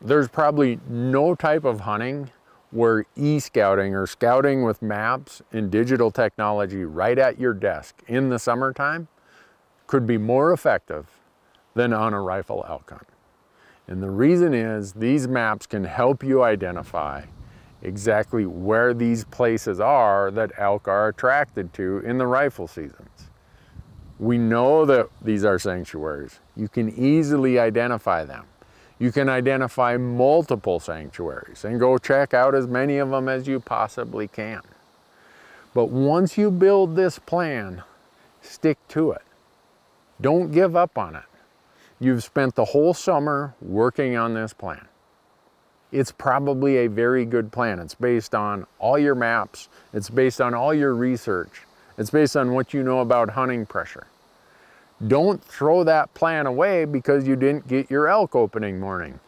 There's probably no type of hunting where e-scouting or scouting with maps and digital technology right at your desk in the summertime could be more effective than on a rifle elk hunt. And the reason is these maps can help you identify exactly where these places are that elk are attracted to in the rifle seasons. We know that these are sanctuaries. You can easily identify them. You can identify multiple sanctuaries and go check out as many of them as you possibly can. But once you build this plan, stick to it. Don't give up on it. You've spent the whole summer working on this plan. It's probably a very good plan. It's based on all your maps. It's based on all your research. It's based on what you know about hunting pressure. Don't throw that plan away because you didn't get your elk opening morning.